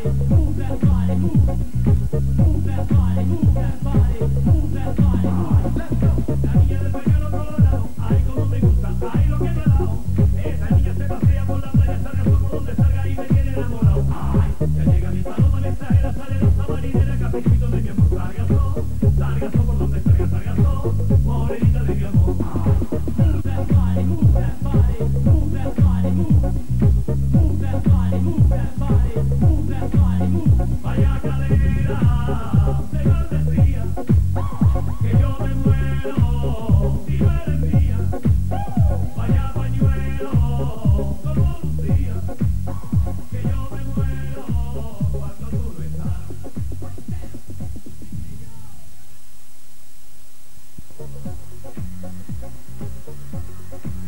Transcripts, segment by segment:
Thank you.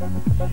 गुमसुम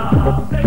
¡Ah!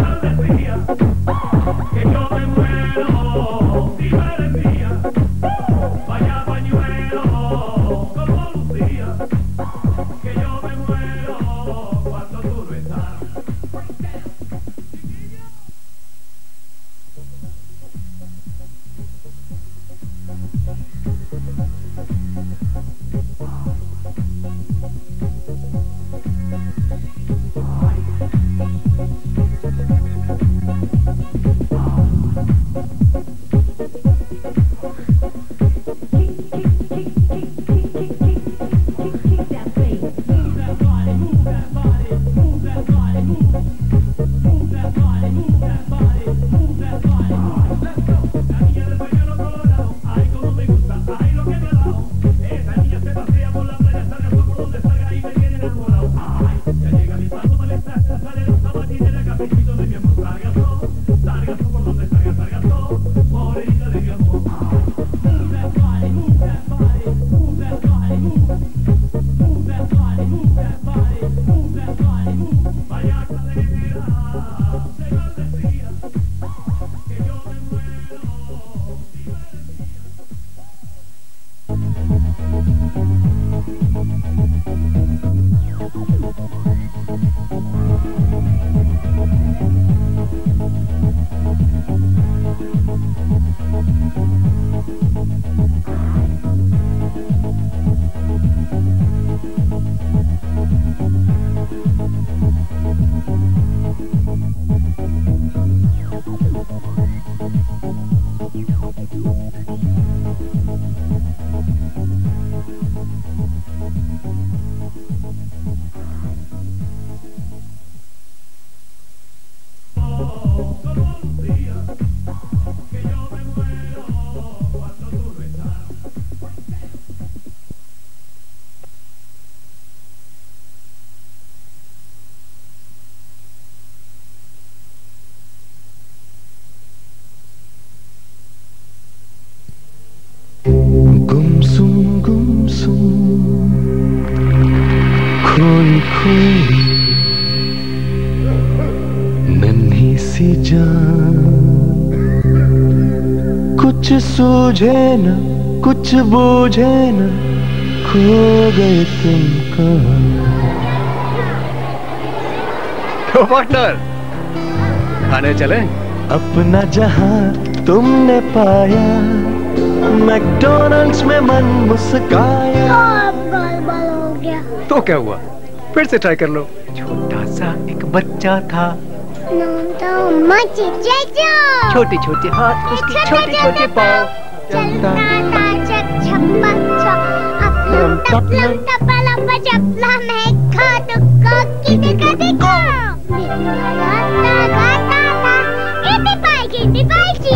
गुमसुम खोई खोई नन्ही सी जान कुछ सूझे न कुछ बूझे न खो गए तुम कहाँ तो पार्टनर खाने चले अपना जहाँ तुमने पाया मैकडोनल्ड्स में मन मुस्काया। हो तो क्या हुआ? फिर से ट्राई कर लो। छोटा सा एक बच्चा था। नाम छोटे छोटे हाथ उसके छोटे छोटे पाँव। चलता था चक छप्पा छप। अपलम तपलम टपलम चपला में खा दुक्का की दिखा दिखा गाता गाता था इति पाई किति पाई ची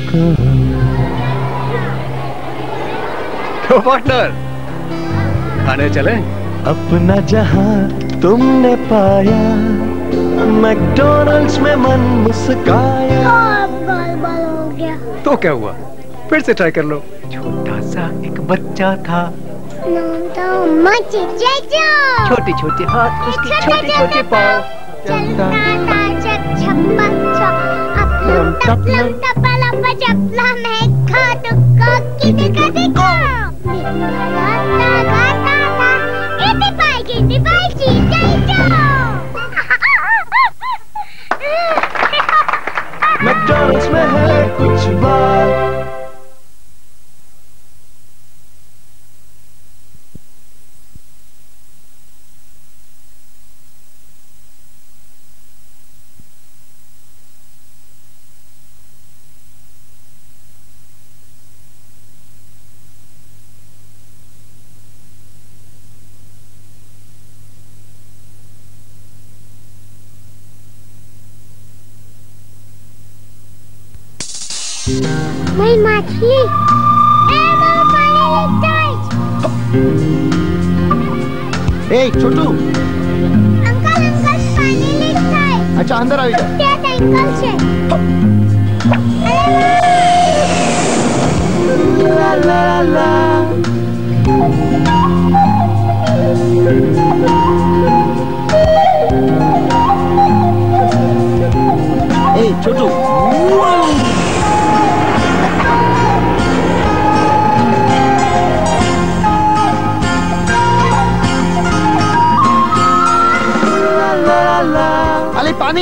पार्टनर खाने चले। अपना जहाँ तुमने पाया मैकडोनल्ड्स में मन मुस्काया। हो तो क्या हुआ? फिर से ट्राई कर लो। छोटा सा एक बच्चा था। नाम तो छोटे छोटे हाथ उसके छोटे छोटे पाँव। चलता था चक छप्पा छो। अपलम टपलम टपा लपा चपला मैं खा दुक्का किने का देखो। गाता गाता था इति पाई इति मैं मछली ए मैं पानी लेता ए छोटू अंकल अंकल पानी लेता है अच्छा अंदर आ इधर क्या अंकल से ला ला ला ए छोटू The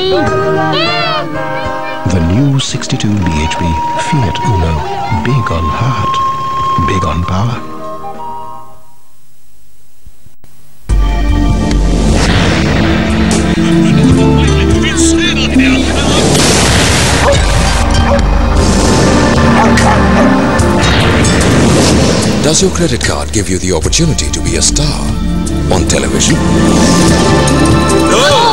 new 62 BHP Fiat Uno, big on heart, big on power. Does your credit card give you the opportunity to be a star on television? No!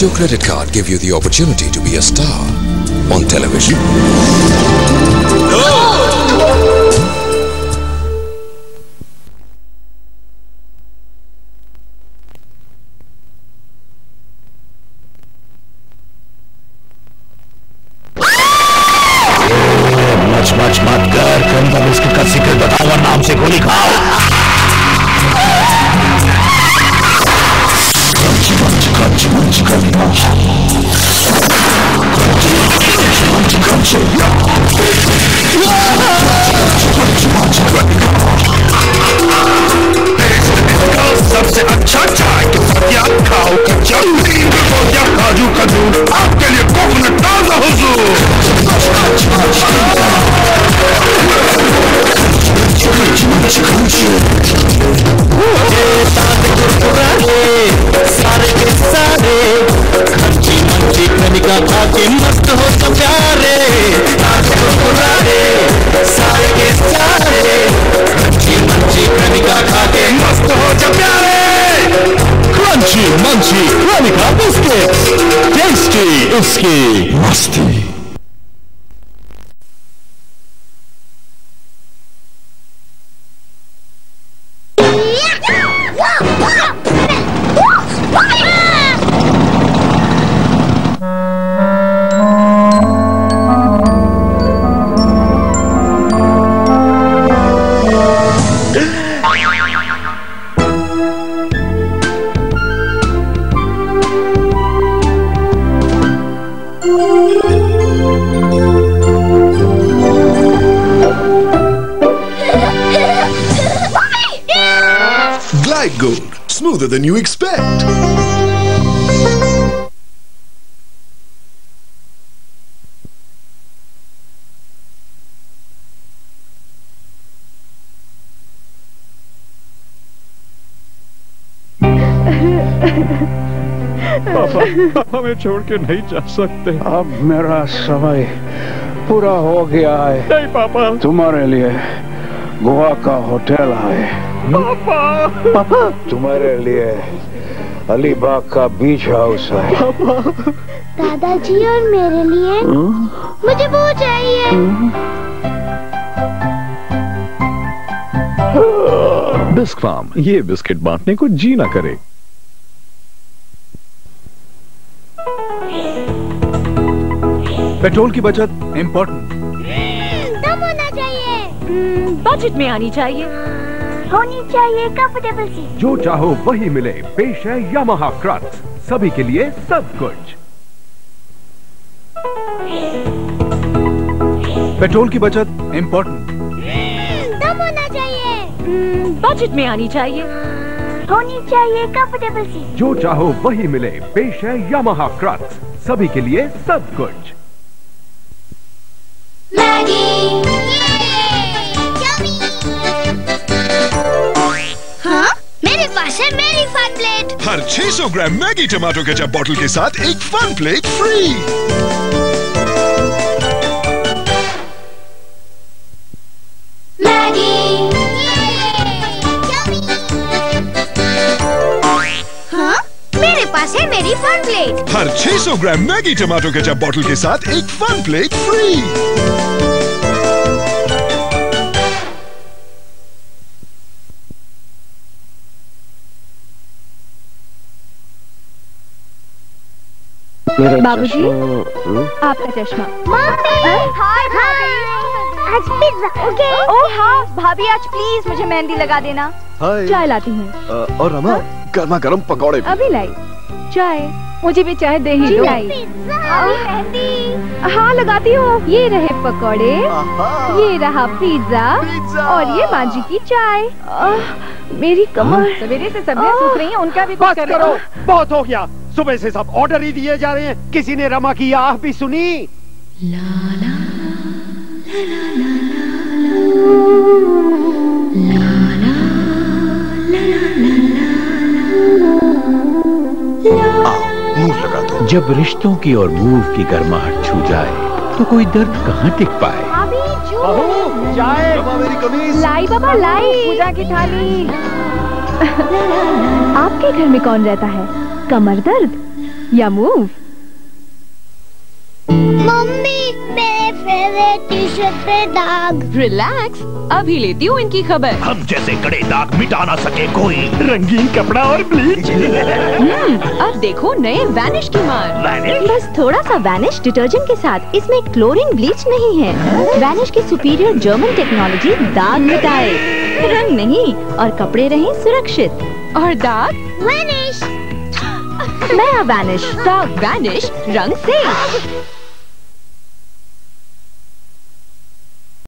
Does your credit card give you the opportunity to be a star on television? Tasty Iski, Rusty. पापा पापा हमें छोड़ के नहीं जा सकते। अब मेरा समय पूरा हो गया है। नहीं पापा। तुम्हारे लिए गोवा का होटल है। पापा। तुम्हारे लिए अलीबाग का बीच हाउस है। दादाजी और मेरे लिए मुझे वो चाहिए। बिस्क फार्म ये बिस्किट बांटने को जी ना करे। पेट्रोल की बचत इम्पोर्टेंट दम होना चाहिए। बजट में आनी चाहिए। होनी चाहिए कंफर्टेबल सी जो चाहो वही मिले। पेश है यामाहा क्रक्स सभी के लिए सब कुछ। पेट्रोल की बचत इम्पोर्टेंट दम होना चाहिए। बजट में आनी चाहिए। होनी चाहिए कंफर्टेबल सी जो चाहो वही मिले। पेश है यामाहा क्रक्स सभी के लिए सब कुछ। हाँ मेरे पास है मेरी फन प्लेट हर 600 gram Maggi tomato ketchup bottle के साथ एक फन प्लेट फ्री मेरे है मेरी फन प्लेट हर 600 gram Maggi tomato ketchup bottle के साथ एक फन प्लेट फ्री बाबूजी आपका चश्मा। हाय हाय आज पिज्जा ओके? ओ हाँ। भाभी आज प्लीज़ मुझे मेहंदी लगा देना। हाय। चाय लाती हूँ। और रमा गर्मा गर्म पकौड़े। अभी लाई। चाय। मुझे भी चाय दे ही दो। हाँ। लगाती हूँ। ये रहे पकौड़े। ये रहा पिज्जा। और ये माँ जी की चाय। मेरी कमर। सवेरे से सब्ज़ियाँ सूख रही हैं उनका भी कुछ करो। करो बहुत हो गया। सुबह से सब ऑर्डर ही दिए जा रहे हैं। किसी ने रमा की आह भी सुनी? मुँह जब रिश्तों की और मूव की गर्माहट छू जाए तो कोई दर्द कहाँ टिक पाए? अभी जो बहू चाय मेरी कमीज। लाई बाबा लाई। पूजा की थाली। आपके घर में कौन रहता है? कमर दर्द या मूव पे दाग। रिलैक्स अभी लेती हूँ इनकी खबर। हम जैसे कड़े दाग मिटा ना सके कोई। रंगीन कपड़ा और ब्लीच। अब देखो नए वैनिश की मार। वैनिश? बस थोड़ा सा वैनिश डिटर्जेंट के साथ इसमें क्लोरीन ब्लीच नहीं है। वैनिश की सुपीरियर जर्मन टेक्नोलॉजी दाग मिटाए। रंग नहीं और कपड़े रहें सुरक्षित। और दाग? वनिश नया वैनिश दाग वैनिश रंग से।